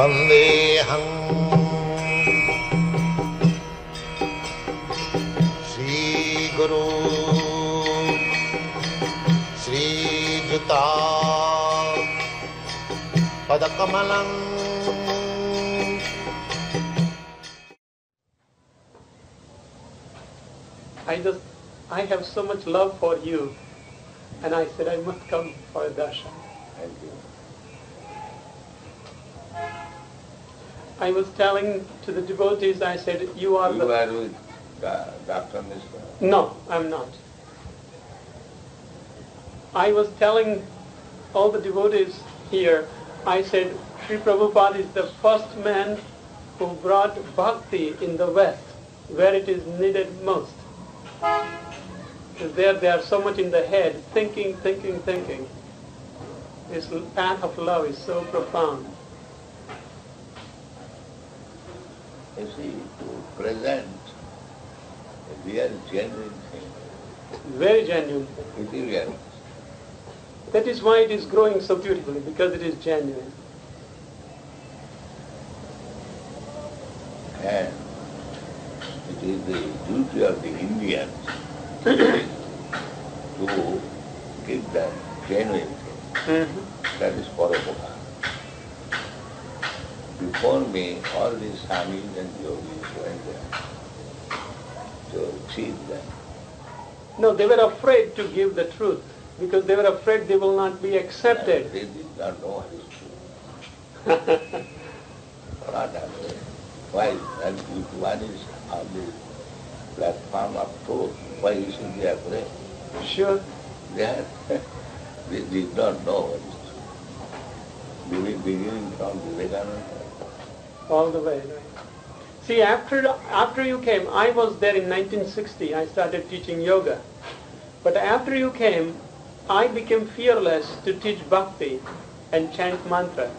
वन्देऽहम् Shri Guru श्रीयुता पदकमलम् I just, I have so much love for you, and I said I must come for a darshan. Thank you. I was telling to the devotees, I said, you are You the... are with Dr. Mishra. No, I'm not. I was telling all the devotees here, I said, Sri Prabhupada is the first man who brought bhakti in the West, where it is needed most. Because there they are so much in the head, thinking, thinking, thinking. This path of love is so profound. You see, to present a real genuine thing, Very genuine. it is real. That is why it is growing so beautifully, because it is genuine. And it is the duty of the Indians to give that genuine thing. Mm-hmm. That is Parapada. Before all these Swamis and yogis went there to achieve that. No, they were afraid to give the truth because they were afraid they will not be accepted. They did not know what is true. Not. Why? And if one is on the platform of truth, why he should be afraid? sure. They, they did not know what is true. Beginning, beginning from Vivekananda. All the way. Right? See, after after you came, I was there in 1960. I started teaching yoga, but after you came, I became fearless to teach bhakti and chant mantra.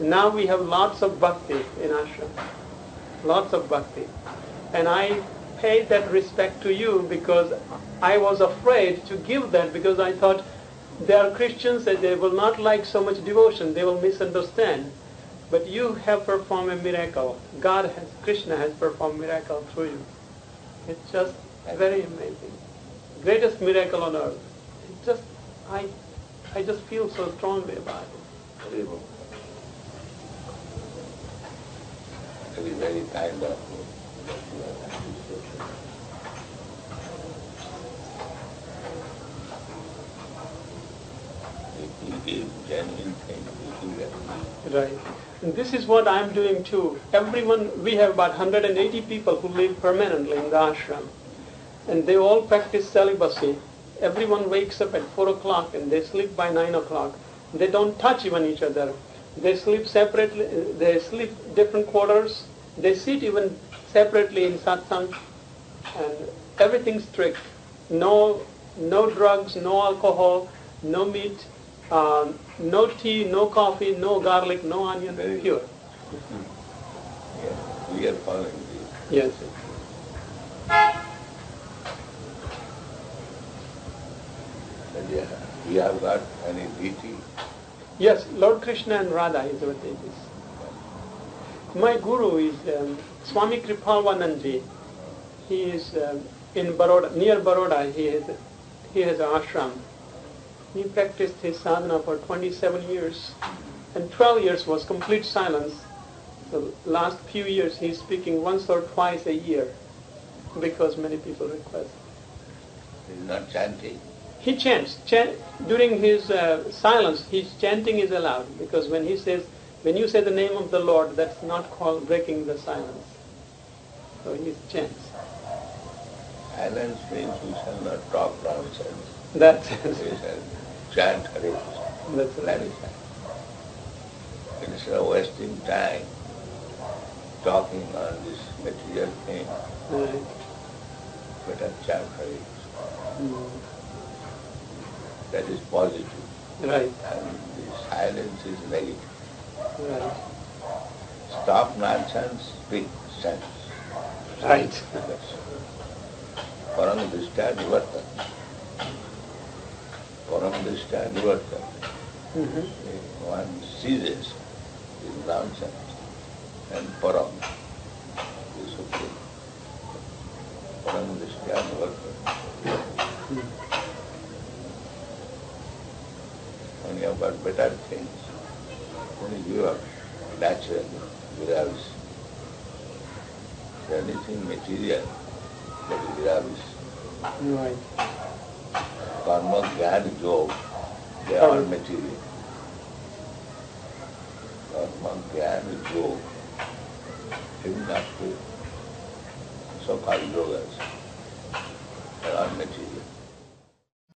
Now we have lots of bhakti in ashram, lots of bhakti, and I paid that respect to you because I was afraid to give that because I thought they are Christians and they will not like so much devotion. They will misunderstand. But you have performed a miracle. God has, Krishna has performed miracle through you. It's just very amazing. Greatest miracle on earth. It just, I, I just feel so strongly about it. Very. Very, very kind of. If you give genuine thing, you will get Right. And this is what I'm doing too. Everyone, we have about 180 people who live permanently in the ashram. And they all practice celibacy. Everyone wakes up at 4 o'clock and they sleep by 9 o'clock. They don't touch even each other. They sleep separately, they sleep different quarters. They sit even separately in satsang. And everything's strict. No, no drugs, no alcohol, no meat, um, no tea, no coffee, no garlic, no onion, Very pure. Yes, we are following this. Yes. And yeah, we have got any deity. Yes, Lord Krishna and Radha is what it is. My guru is um, Swami Kripalvanandji. He is um, in Baroda, near Baroda. He has, he has an ashram. He practiced his sadhana for 27 years, and 12 years was complete silence. The last few years he's speaking once or twice a year because many people request. He's not chanting. He chants. Chant, during his uh, silence, his chanting is allowed because when he says, when you say the name of the Lord, that's not called breaking the silence. So he chants. Silence means we shall not talk nonsense. That's chant Hare Krishna. That is right. Instead of wasting time talking on this material thing, Right. better chant Hare Krishna. Mm. That is positive. Right. And the silence is negative. Right. Stop nonsense, speak sense. Right. Param Nivarta. Param Drishtya Nivarta. Mhm. One seizes is nonsense. And param is supreme. Param understand what when you have got better things, when you are natural, gravis. Anything material, that is gravis. Right. Karma, Gyan, Jog, they are material. Karma, Gyan, Jog, even after so-called yogas, they are material.